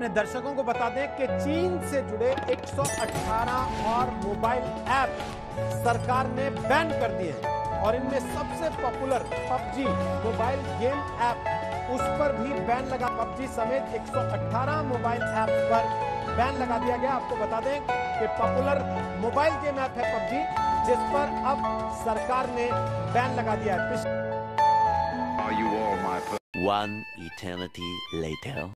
अपने दर्शकों को बता दें कि चीन से जुड़े 118 और मोबाइल ऐप सरकार ने बैन कर दिए हैं। और इनमें सबसे popular PUBG mobile game app उस पर भी बैन लगा। पबजी समेत 118 मोबाइल ऐप पर बैन लगा दिया गया। आपको बता दें कि पॉपुलर मोबाइल गेम ऐप है पबजी जिस पर अब सरकार ने बैन लगा दिया है। One eternity later.